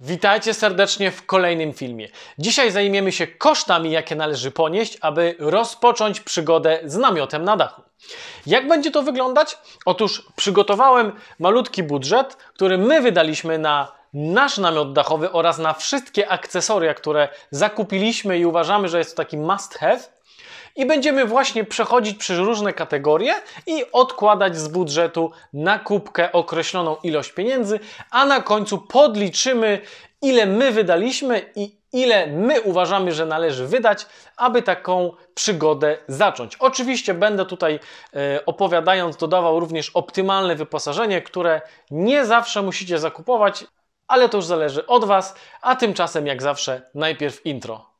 Witajcie serdecznie w kolejnym filmie. Dzisiaj zajmiemy się kosztami, jakie należy ponieść, aby rozpocząć przygodę z namiotem na dachu. Jak będzie to wyglądać? Otóż przygotowałem malutki budżet, który my wydaliśmy na nasz namiot dachowy oraz na wszystkie akcesoria, które zakupiliśmy i uważamy, że jest to taki must have. I będziemy właśnie przechodzić przez różne kategorie i odkładać z budżetu na kubkę określoną ilość pieniędzy, a na końcu podliczymy, ile my wydaliśmy i ile my uważamy, że należy wydać, aby taką przygodę zacząć. Oczywiście będę tutaj e, opowiadając dodawał również optymalne wyposażenie, które nie zawsze musicie zakupować, ale to już zależy od Was, a tymczasem jak zawsze najpierw intro.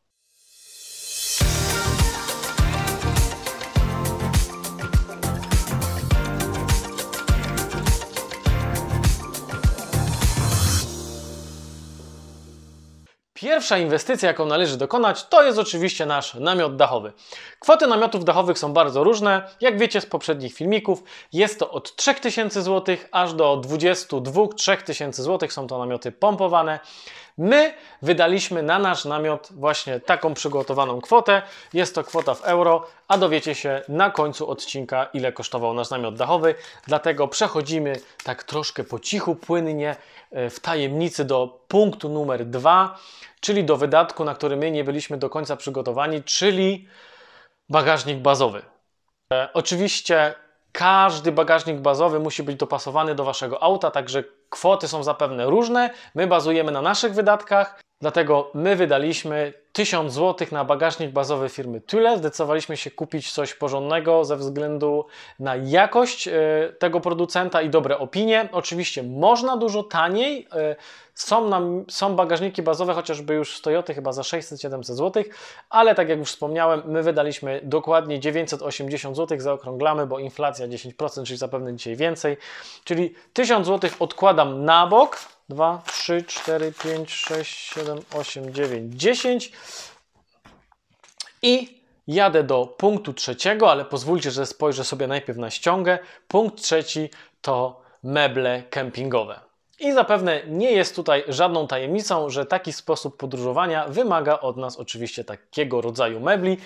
Pierwsza inwestycja, jaką należy dokonać, to jest oczywiście nasz namiot dachowy. Kwoty namiotów dachowych są bardzo różne. Jak wiecie z poprzednich filmików, jest to od 3000 zł aż do 22-3000 tysięcy zł. Są to namioty pompowane. My wydaliśmy na nasz namiot właśnie taką przygotowaną kwotę. Jest to kwota w euro, a dowiecie się na końcu odcinka, ile kosztował nasz namiot dachowy. Dlatego przechodzimy tak troszkę po cichu, płynnie e, w tajemnicy do punktu numer dwa, czyli do wydatku, na który my nie byliśmy do końca przygotowani, czyli bagażnik bazowy. E, oczywiście każdy bagażnik bazowy musi być dopasowany do Waszego auta, także kwoty są zapewne różne. My bazujemy na naszych wydatkach, dlatego my wydaliśmy 1000 zł na bagażnik bazowy firmy Tyle. Zdecydowaliśmy się kupić coś porządnego ze względu na jakość e, tego producenta i dobre opinie. Oczywiście można dużo taniej. E, są, nam, są bagażniki bazowe, chociażby już z Toyoty chyba za 600-700 zł, ale tak jak już wspomniałem, my wydaliśmy dokładnie 980 zł, zaokrąglamy, bo inflacja 10%, czyli zapewne dzisiaj więcej. Czyli 1000 zł odkładam na bok, 2, 3, 4, 5, 6, 7, 8, 9, 10 i jadę do punktu trzeciego, ale pozwólcie, że spojrzę sobie najpierw na ściągę. Punkt trzeci to meble kempingowe. I zapewne nie jest tutaj żadną tajemnicą, że taki sposób podróżowania wymaga od nas oczywiście takiego rodzaju mebli,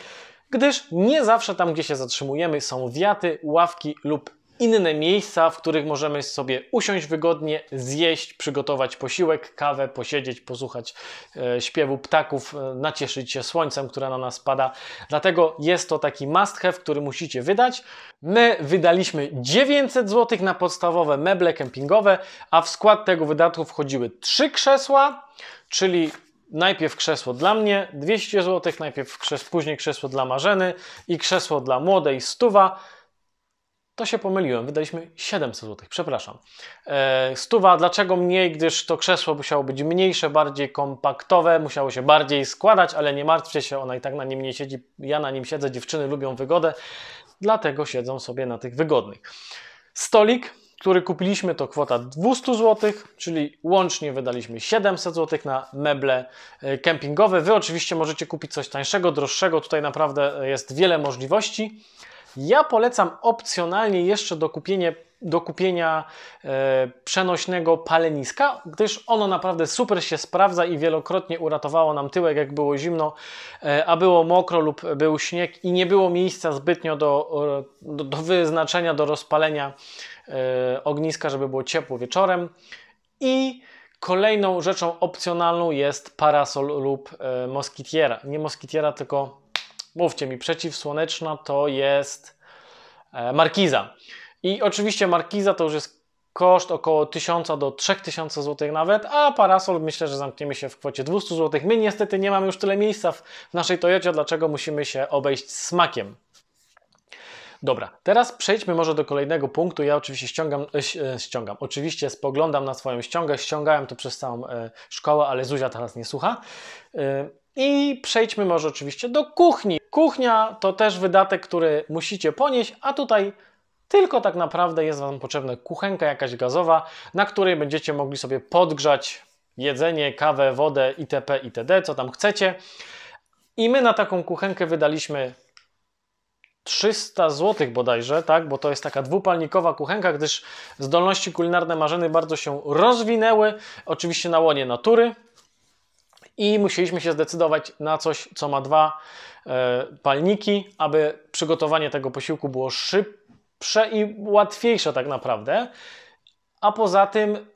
gdyż nie zawsze tam, gdzie się zatrzymujemy, są wiaty, ławki lub inne miejsca, w których możemy sobie usiąść wygodnie, zjeść, przygotować posiłek, kawę, posiedzieć, posłuchać e, śpiewu ptaków, e, nacieszyć się słońcem, które na nas pada. Dlatego jest to taki must have, który musicie wydać. My wydaliśmy 900 zł na podstawowe meble kempingowe, a w skład tego wydatku wchodziły trzy krzesła, czyli najpierw krzesło dla mnie 200 zł, najpierw krzes później krzesło dla Marzeny i krzesło dla młodej stuwa to się pomyliłem, wydaliśmy 700 zł, przepraszam. E, stuwa, dlaczego mniej? Gdyż to krzesło musiało być mniejsze, bardziej kompaktowe, musiało się bardziej składać, ale nie martwcie się, ona i tak na nim nie siedzi, ja na nim siedzę, dziewczyny lubią wygodę, dlatego siedzą sobie na tych wygodnych. Stolik, który kupiliśmy to kwota 200 zł, czyli łącznie wydaliśmy 700 zł na meble e, kempingowe. Wy oczywiście możecie kupić coś tańszego, droższego, tutaj naprawdę jest wiele możliwości. Ja polecam opcjonalnie jeszcze do kupienia, do kupienia e, przenośnego paleniska, gdyż ono naprawdę super się sprawdza i wielokrotnie uratowało nam tyłek, jak było zimno, e, a było mokro lub był śnieg i nie było miejsca zbytnio do, do, do wyznaczenia, do rozpalenia e, ogniska, żeby było ciepło wieczorem. I kolejną rzeczą opcjonalną jest parasol lub e, moskitiera. Nie moskitiera, tylko mówcie mi, przeciwsłoneczna to jest e, markiza. I oczywiście markiza to już jest koszt około 1000 do 3000 zł nawet, a parasol myślę, że zamkniemy się w kwocie 200 zł. My niestety nie mamy już tyle miejsca w naszej Toyocie, dlaczego musimy się obejść smakiem. Dobra, teraz przejdźmy może do kolejnego punktu. Ja oczywiście ściągam, e, ściągam, oczywiście spoglądam na swoją ściągę. Ściągałem to przez całą e, szkołę, ale Zuzia teraz nie słucha. I przejdźmy może oczywiście do kuchni. Kuchnia to też wydatek, który musicie ponieść, a tutaj tylko tak naprawdę jest Wam potrzebna kuchenka jakaś gazowa, na której będziecie mogli sobie podgrzać jedzenie, kawę, wodę itp. itd., co tam chcecie. I my na taką kuchenkę wydaliśmy 300 zł bodajże, tak, bo to jest taka dwupalnikowa kuchenka, gdyż zdolności kulinarne Marzeny bardzo się rozwinęły, oczywiście na łonie natury i musieliśmy się zdecydować na coś, co ma dwa e, palniki, aby przygotowanie tego posiłku było szybsze i łatwiejsze tak naprawdę. A poza tym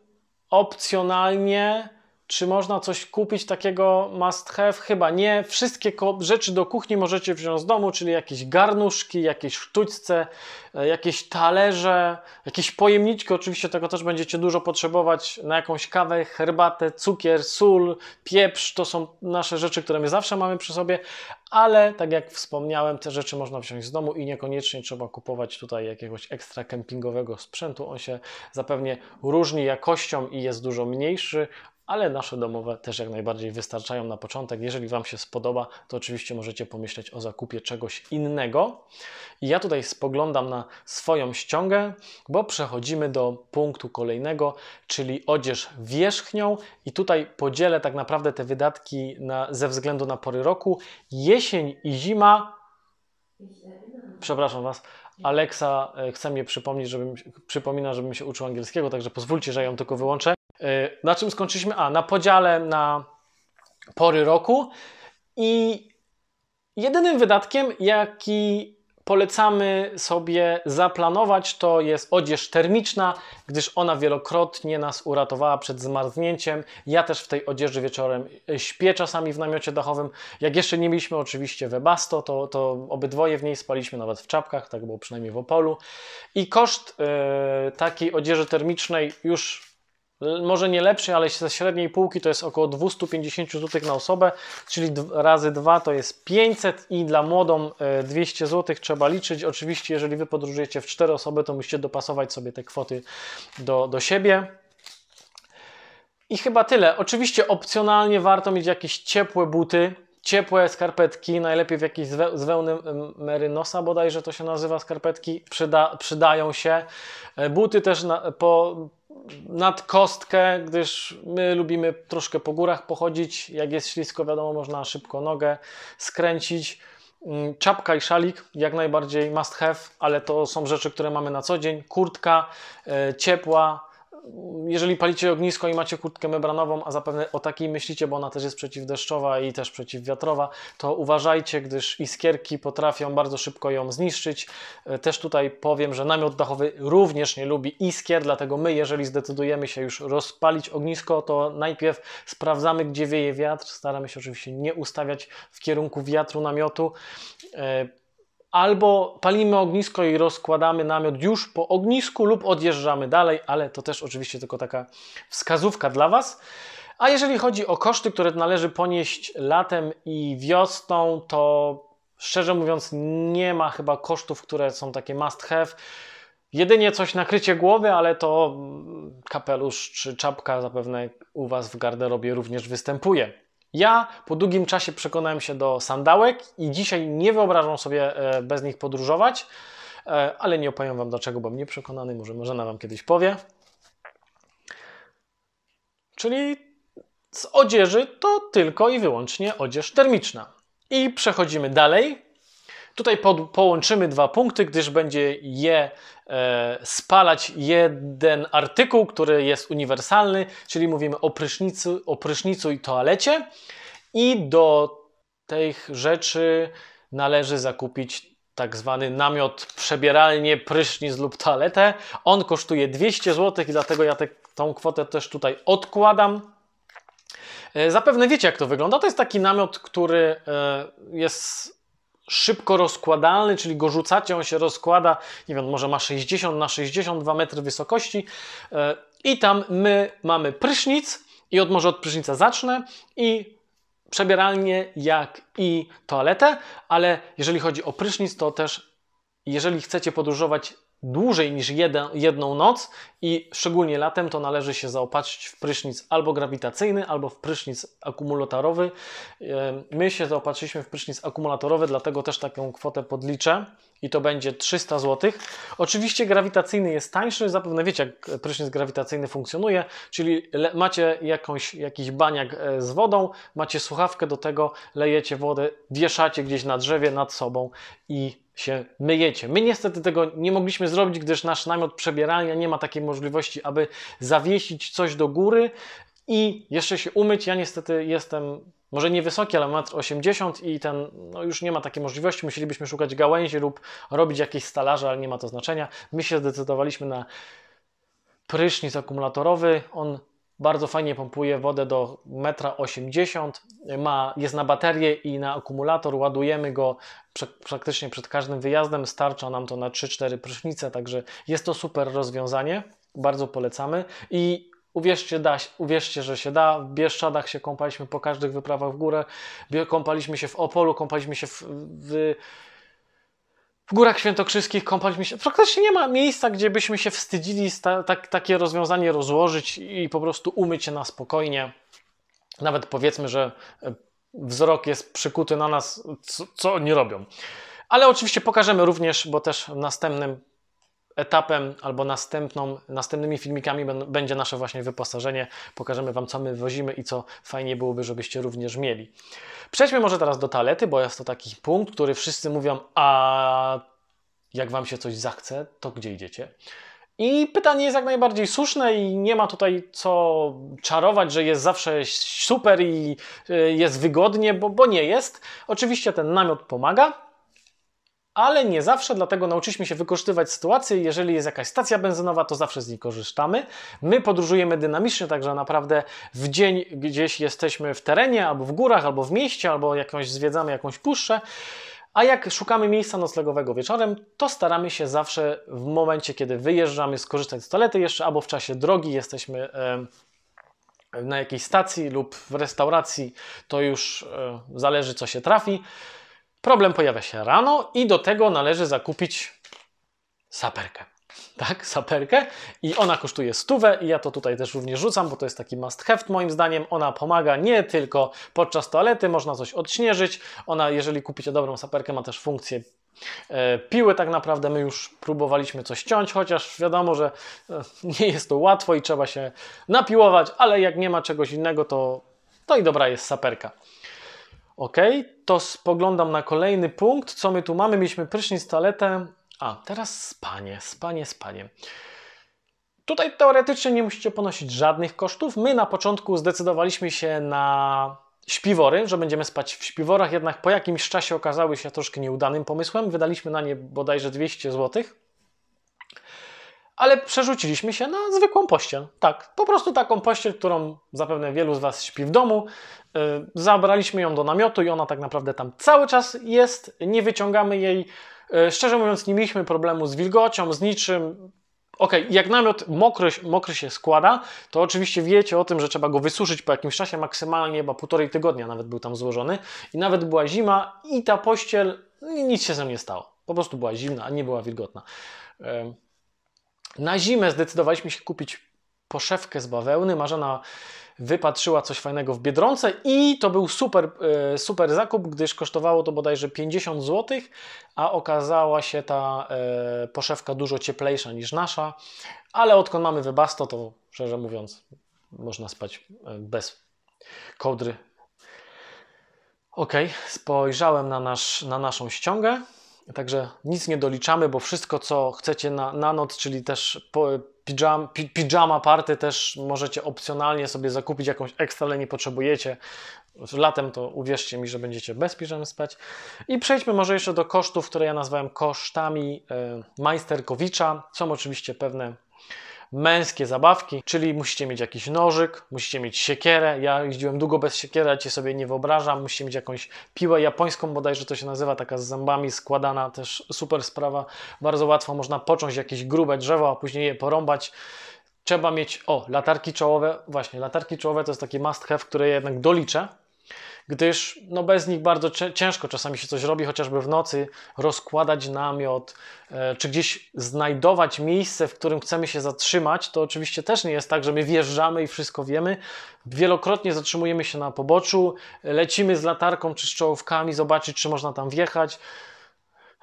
opcjonalnie czy można coś kupić takiego must have? Chyba nie. Wszystkie rzeczy do kuchni możecie wziąć z domu, czyli jakieś garnuszki, jakieś sztućce, e, jakieś talerze, jakieś pojemniczki. Oczywiście tego też będziecie dużo potrzebować na jakąś kawę, herbatę, cukier, sól, pieprz. To są nasze rzeczy, które my zawsze mamy przy sobie, ale tak jak wspomniałem, te rzeczy można wziąć z domu i niekoniecznie trzeba kupować tutaj jakiegoś ekstra kempingowego sprzętu. On się zapewnie różni jakością i jest dużo mniejszy, ale nasze domowe też jak najbardziej wystarczają na początek. Jeżeli Wam się spodoba, to oczywiście możecie pomyśleć o zakupie czegoś innego. I ja tutaj spoglądam na swoją ściągę, bo przechodzimy do punktu kolejnego, czyli odzież wierzchnią. I tutaj podzielę tak naprawdę te wydatki na, ze względu na pory roku. Jesień i zima. Przepraszam Was. Alexa e, chce mnie przypomnieć, żebym, przypomina, żebym się uczył angielskiego, także pozwólcie, że ją tylko wyłączę. E, na czym skończyliśmy? A, na podziale na pory roku. I jedynym wydatkiem, jaki polecamy sobie zaplanować, to jest odzież termiczna, gdyż ona wielokrotnie nas uratowała przed zmarznięciem. Ja też w tej odzieży wieczorem śpię czasami w namiocie dachowym. Jak jeszcze nie mieliśmy oczywiście Webasto, to, to obydwoje w niej spaliśmy, nawet w czapkach, tak było przynajmniej w Opolu. I koszt yy, takiej odzieży termicznej już może nie lepszy, ale ze średniej półki to jest około 250 zł na osobę, czyli razy 2 to jest 500 i dla młodą 200 e, zł trzeba liczyć. Oczywiście, jeżeli Wy podróżujecie w 4 osoby, to musicie dopasować sobie te kwoty do, do siebie. I chyba tyle. Oczywiście opcjonalnie warto mieć jakieś ciepłe buty, ciepłe skarpetki, najlepiej w jakiejś z wełny merynosa bodajże to się nazywa skarpetki, przyda, przydają się. E, buty też na, po nad kostkę, gdyż my lubimy troszkę po górach pochodzić. Jak jest ślisko, wiadomo, można szybko nogę skręcić. Mm, czapka i szalik jak najbardziej must have, ale to są rzeczy, które mamy na co dzień. Kurtka e, ciepła, jeżeli palicie ognisko i macie kurtkę membranową, a zapewne o takiej myślicie, bo ona też jest przeciwdeszczowa i też przeciwwiatrowa, to uważajcie, gdyż iskierki potrafią bardzo szybko ją zniszczyć. E, też tutaj powiem, że namiot dachowy również nie lubi iskier, dlatego my, jeżeli zdecydujemy się już rozpalić ognisko, to najpierw sprawdzamy, gdzie wieje wiatr. Staramy się oczywiście nie ustawiać w kierunku wiatru namiotu e, albo palimy ognisko i rozkładamy namiot już po ognisku, lub odjeżdżamy dalej, ale to też oczywiście tylko taka wskazówka dla Was. A jeżeli chodzi o koszty, które należy ponieść latem i wiosną, to szczerze mówiąc, nie ma chyba kosztów, które są takie must have. Jedynie coś nakrycie głowy, ale to kapelusz czy czapka zapewne u Was w garderobie również występuje. Ja po długim czasie przekonałem się do sandałek i dzisiaj nie wyobrażam sobie e, bez nich podróżować, e, ale nie opowiem Wam dlaczego, bo mnie przekonany, może Marzena Wam kiedyś powie. Czyli z odzieży to tylko i wyłącznie odzież termiczna. I przechodzimy dalej. Tutaj połączymy dwa punkty, gdyż będzie je e, spalać jeden artykuł, który jest uniwersalny, czyli mówimy o prysznicu, o prysznicu i toalecie. I do tych rzeczy należy zakupić tak zwany namiot przebieralnie, prysznic lub toaletę. On kosztuje 200 zł i dlatego ja te, tą kwotę też tutaj odkładam. E, zapewne wiecie, jak to wygląda. To jest taki namiot, który e, jest szybko rozkładalny, czyli go rzucacie, on się rozkłada, nie wiem, może ma 60 na 62 metry wysokości. E, i tam my mamy prysznic i od może od prysznica zacznę i przebieralnie jak i toaletę, ale jeżeli chodzi o prysznic, to też jeżeli chcecie podróżować dłużej niż jeden, jedną noc i szczególnie latem to należy się zaopatrzyć w prysznic albo grawitacyjny, albo w prysznic akumulatorowy. My się zaopatrzyliśmy w prysznic akumulatorowy, dlatego też taką kwotę podliczę i to będzie 300 zł. Oczywiście grawitacyjny jest tańszy, zapewne wiecie jak prysznic grawitacyjny funkcjonuje, czyli macie jakąś, jakiś baniak e, z wodą, macie słuchawkę do tego, lejecie wodę, wieszacie gdzieś na drzewie nad sobą i się myjecie. My niestety tego nie mogliśmy zrobić, gdyż nasz namiot przebierania nie ma takiej możliwości, aby zawiesić coś do góry i jeszcze się umyć. Ja niestety jestem może niewysoki, ale 1,80 m i ten no już nie ma takiej możliwości. Musielibyśmy szukać gałęzi lub robić jakieś stalarze, ale nie ma to znaczenia. My się zdecydowaliśmy na prysznic akumulatorowy. On bardzo fajnie pompuje wodę do 1,80 m, ma, jest na baterię i na akumulator, ładujemy go praktycznie przed każdym wyjazdem, starcza nam to na 3-4 prysznice, także jest to super rozwiązanie, bardzo polecamy i Uwierzcie, da, uwierzcie, że się da. W Bieszczadach się kąpaliśmy po każdych wyprawach w górę. Kąpaliśmy się w Opolu, kąpaliśmy się w, w, w Górach Świętokrzyskich, kąpaliśmy się. Praktycznie nie ma miejsca, gdzie byśmy się wstydzili tak, takie rozwiązanie rozłożyć i po prostu umyć się na spokojnie. Nawet powiedzmy, że e, wzrok jest przykuty na nas, co, co oni robią. Ale oczywiście pokażemy również, bo też w następnym etapem albo następną, następnymi filmikami będzie nasze właśnie wyposażenie. Pokażemy Wam, co my wozimy i co fajnie byłoby, żebyście również mieli. Przejdźmy może teraz do talety, bo jest to taki punkt, który wszyscy mówią, a jak Wam się coś zachce, to gdzie idziecie? I pytanie jest jak najbardziej słuszne i nie ma tutaj co czarować, że jest zawsze super i y, jest wygodnie, bo, bo nie jest. Oczywiście ten namiot pomaga, ale nie zawsze, dlatego nauczyliśmy się wykorzystywać sytuację. Jeżeli jest jakaś stacja benzynowa, to zawsze z niej korzystamy. My podróżujemy dynamicznie, także naprawdę w dzień gdzieś jesteśmy w terenie, albo w górach, albo w mieście, albo jakąś zwiedzamy jakąś puszczę. A jak szukamy miejsca noclegowego wieczorem, to staramy się zawsze w momencie, kiedy wyjeżdżamy, skorzystać z toalety jeszcze, albo w czasie drogi jesteśmy na jakiejś stacji lub w restauracji, to już zależy, co się trafi. Problem pojawia się rano i do tego należy zakupić saperkę. Tak, saperkę i ona kosztuje stówę i ja to tutaj też również rzucam, bo to jest taki must have moim zdaniem. Ona pomaga nie tylko podczas toalety, można coś odśnieżyć. Ona, jeżeli kupicie dobrą saperkę, ma też funkcję e, piły tak naprawdę. My już próbowaliśmy coś ciąć, chociaż wiadomo, że e, nie jest to łatwo i trzeba się napiłować, ale jak nie ma czegoś innego, to, to i dobra jest saperka. Ok, to spoglądam na kolejny punkt. Co my tu mamy? Mieliśmy prysznic, toaletę. A, teraz spanie, spanie, spanie. Tutaj teoretycznie nie musicie ponosić żadnych kosztów. My na początku zdecydowaliśmy się na śpiwory, że będziemy spać w śpiworach, jednak po jakimś czasie okazały się troszkę nieudanym pomysłem. Wydaliśmy na nie bodajże 200 złotych ale przerzuciliśmy się na zwykłą pościel. Tak, po prostu taką pościel, którą zapewne wielu z Was śpi w domu. Yy, zabraliśmy ją do namiotu i ona tak naprawdę tam cały czas jest. Nie wyciągamy jej. Yy, szczerze mówiąc, nie mieliśmy problemu z wilgocią, z niczym. Ok, jak namiot mokry, mokry się składa, to oczywiście wiecie o tym, że trzeba go wysuszyć po jakimś czasie, maksymalnie chyba półtorej tygodnia nawet był tam złożony. I nawet była zima i ta pościel, nic się z nią nie stało. Po prostu była zimna, a nie była wilgotna. Na zimę zdecydowaliśmy się kupić poszewkę z bawełny. Marzena wypatrzyła coś fajnego w Biedronce i to był super, e, super zakup, gdyż kosztowało to bodajże 50 zł, a okazała się ta e, poszewka dużo cieplejsza niż nasza, ale odkąd mamy Webasto, to szczerze mówiąc można spać e, bez kołdry. Ok, spojrzałem na, nasz, na naszą ściągę. Także nic nie doliczamy, bo wszystko, co chcecie na, na noc, czyli też pijama, pijama party, też możecie opcjonalnie sobie zakupić jakąś ekstra, ale nie potrzebujecie. Latem to uwierzcie mi, że będziecie bez piżamy spać. I przejdźmy może jeszcze do kosztów, które ja nazwałem kosztami e, Majsterkowicza. Są oczywiście pewne męskie zabawki, czyli musicie mieć jakiś nożyk, musicie mieć siekierę. Ja jeździłem długo bez siekiery, ja cię sobie nie wyobrażam. Musicie mieć jakąś piłę japońską, bodajże to się nazywa, taka z zębami składana, też super sprawa. Bardzo łatwo można począć jakieś grube drzewo, a później je porąbać. Trzeba mieć, o, latarki czołowe. Właśnie, latarki czołowe to jest taki must have, które jednak doliczę gdyż no bez nich bardzo ciężko czasami się coś robi, chociażby w nocy, rozkładać namiot, e, czy gdzieś znajdować miejsce, w którym chcemy się zatrzymać. To oczywiście też nie jest tak, że my wjeżdżamy i wszystko wiemy. Wielokrotnie zatrzymujemy się na poboczu, lecimy z latarką czy z czołówkami, zobaczyć, czy można tam wjechać.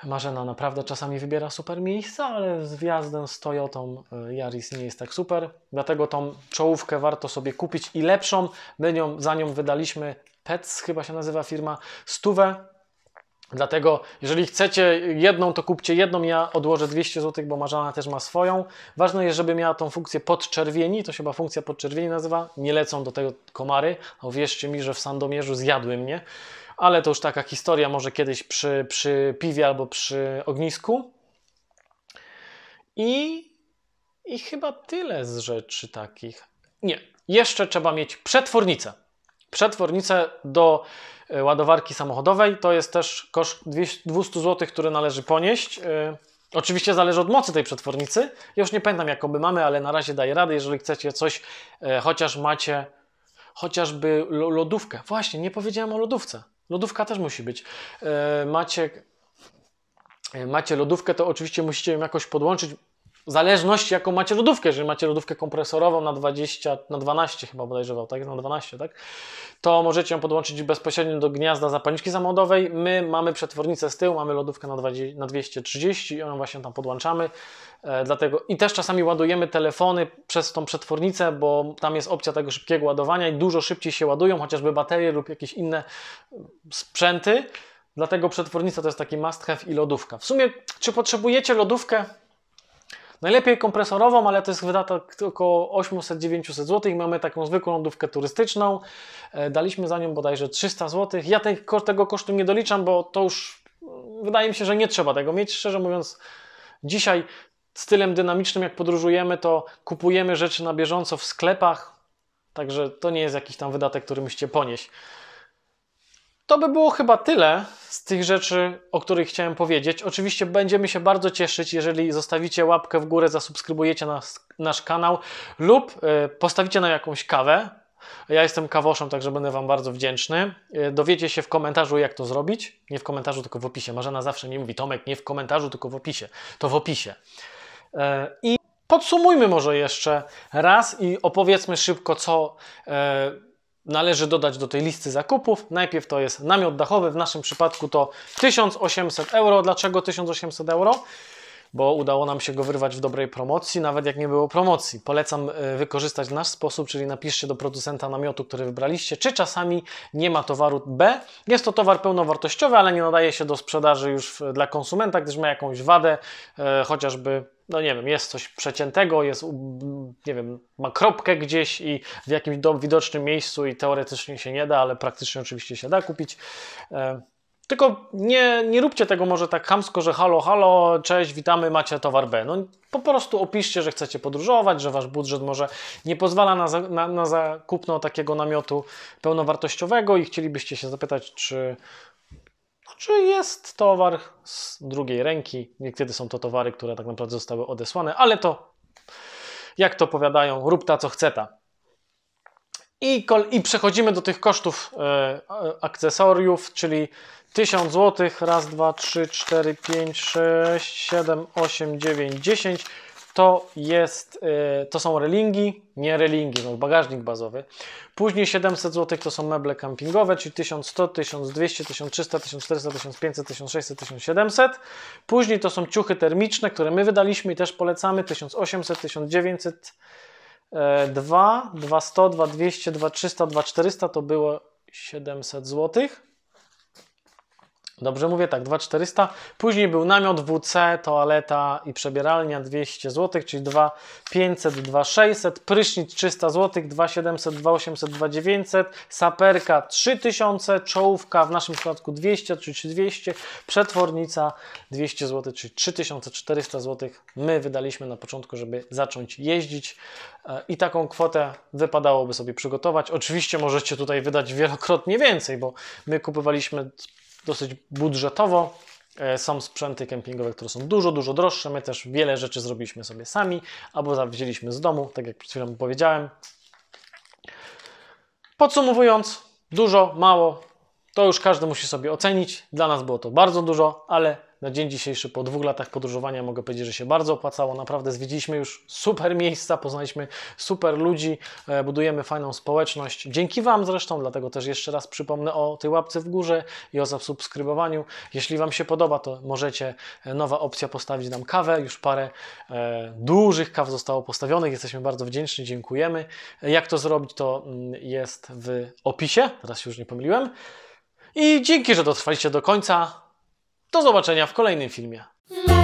Marzena naprawdę czasami wybiera super miejsca, ale z wjazdem z Toyotą e, Yaris nie jest tak super. Dlatego tą czołówkę warto sobie kupić i lepszą. My nią, za nią wydaliśmy Pets chyba się nazywa firma, stówę. Dlatego, jeżeli chcecie jedną, to kupcie jedną. Ja odłożę 200 zł, bo Marzana też ma swoją. Ważne jest, żeby miała tą funkcję podczerwieni. To się chyba funkcja podczerwieni nazywa. Nie lecą do tego komary. Uwierzcie mi, że w Sandomierzu zjadły mnie. Ale to już taka historia, może kiedyś przy, przy piwie albo przy ognisku. I, I chyba tyle z rzeczy takich. Nie, jeszcze trzeba mieć przetwornicę. Przetwornicę do e, ładowarki samochodowej to jest też koszt 200 zł, który należy ponieść. E, oczywiście zależy od mocy tej przetwornicy. Ja już nie pamiętam jaką by mamy, ale na razie daję radę. Jeżeli chcecie coś, e, chociaż macie chociażby lodówkę. Właśnie, nie powiedziałem o lodówce. Lodówka też musi być. Macie, macie lodówkę, to oczywiście musicie ją jakoś podłączyć w zależności jaką macie lodówkę, jeżeli macie lodówkę kompresorową na 20, na 12 chyba bodajże, tak? Na 12, tak? To możecie ją podłączyć bezpośrednio do gniazda zapalniczki samochodowej. My mamy przetwornicę z tyłu, mamy lodówkę na, 20, na 230 i ją właśnie tam podłączamy. E, dlatego i też czasami ładujemy telefony przez tą przetwornicę, bo tam jest opcja tego szybkiego ładowania i dużo szybciej się ładują, chociażby baterie lub jakieś inne sprzęty. Dlatego przetwornica to jest taki must have i lodówka. W sumie, czy potrzebujecie lodówkę? Najlepiej kompresorową, ale to jest wydatek około 800-900 zł. Mamy taką zwykłą lądówkę turystyczną. E, daliśmy za nią bodajże 300 zł. Ja tego kosztu nie doliczam, bo to już mm, wydaje mi się, że nie trzeba tego mieć. Szczerze mówiąc, dzisiaj stylem dynamicznym, jak podróżujemy, to kupujemy rzeczy na bieżąco w sklepach. Także to nie jest jakiś tam wydatek, który musicie ponieść. To by było chyba tyle z tych rzeczy, o których chciałem powiedzieć. Oczywiście będziemy się bardzo cieszyć, jeżeli zostawicie łapkę w górę, zasubskrybujecie nas, nasz kanał lub y, postawicie na jakąś kawę. Ja jestem kawoszem, także będę Wam bardzo wdzięczny. Y, dowiecie się w komentarzu, jak to zrobić. Nie w komentarzu, tylko w opisie. Marzena zawsze mi mówi, Tomek, nie w komentarzu, tylko w opisie. To w opisie. Y, I podsumujmy może jeszcze raz i opowiedzmy szybko, co należy dodać do tej listy zakupów. Najpierw to jest namiot dachowy, w naszym przypadku to 1800 euro. Dlaczego 1800 euro? Bo udało nam się go wyrwać w dobrej promocji, nawet jak nie było promocji. Polecam e, wykorzystać nasz sposób, czyli napiszcie do producenta namiotu, który wybraliście, czy czasami nie ma towaru B. Jest to towar pełnowartościowy, ale nie nadaje się do sprzedaży już dla konsumenta, gdyż ma jakąś wadę, e, chociażby no nie wiem, jest coś przeciętego, jest, nie wiem, ma kropkę gdzieś i w jakimś widocznym miejscu i teoretycznie się nie da, ale praktycznie oczywiście się da kupić. E, tylko nie, nie róbcie tego może tak hamsko, że halo, halo, cześć, witamy, macie towar B. No po prostu opiszcie, że chcecie podróżować, że wasz budżet może nie pozwala na, na, na zakupno takiego namiotu pełnowartościowego i chcielibyście się zapytać, czy czy jest towar z drugiej ręki. Niekiedy są to towary, które tak naprawdę zostały odesłane, ale to, jak to powiadają, rób ta co chce ta. I, I przechodzimy do tych kosztów e, akcesoriów, czyli 1000 zł, raz, dwa, trzy, cztery, pięć, sześć, siedem, osiem, dziewięć, dziesięć to, jest, y, to są relingi, nie relingi, no bagażnik bazowy. Później 700 zł to są meble campingowe, czyli 1100, 1200, 1300, 1400, 1500, 1600, 1700. Później to są ciuchy termiczne, które my wydaliśmy i też polecamy, 1800, 1900, 2, 200, 2200, 2300, 2400 to było 700 złotych. Dobrze mówię, tak, 2400. Później był namiot WC, toaleta i przebieralnia 200 zł, czyli 2500, 2600, prysznic 300 zł, 2700, 2800, 2900, saperka 3000, czołówka w naszym przypadku 200, czyli 200, przetwornica 200 zł, czyli 3400 zł. My wydaliśmy na początku, żeby zacząć jeździć e, i taką kwotę wypadałoby sobie przygotować. Oczywiście możecie tutaj wydać wielokrotnie więcej, bo my kupowaliśmy dosyć budżetowo. E, są sprzęty kempingowe, które są dużo, dużo droższe. My też wiele rzeczy zrobiliśmy sobie sami albo zawzięliśmy z domu, tak jak przed chwilą powiedziałem. Podsumowując, dużo, mało, to już każdy musi sobie ocenić. Dla nas było to bardzo dużo, ale na dzień dzisiejszy, po dwóch latach podróżowania, mogę powiedzieć, że się bardzo opłacało. Naprawdę zwiedziliśmy już super miejsca, poznaliśmy super ludzi, e, budujemy fajną społeczność. Dzięki Wam zresztą, dlatego też jeszcze raz przypomnę o tej łapce w górze i o zasubskrybowaniu. Jeśli Wam się podoba, to możecie e, nowa opcja postawić nam kawę. Już parę e, dużych kaw zostało postawionych. Jesteśmy bardzo wdzięczni, dziękujemy. Jak to zrobić, to mm, jest w opisie. Teraz się już nie pomyliłem. I dzięki, że dotrwaliście do końca. Do zobaczenia w kolejnym filmie. No.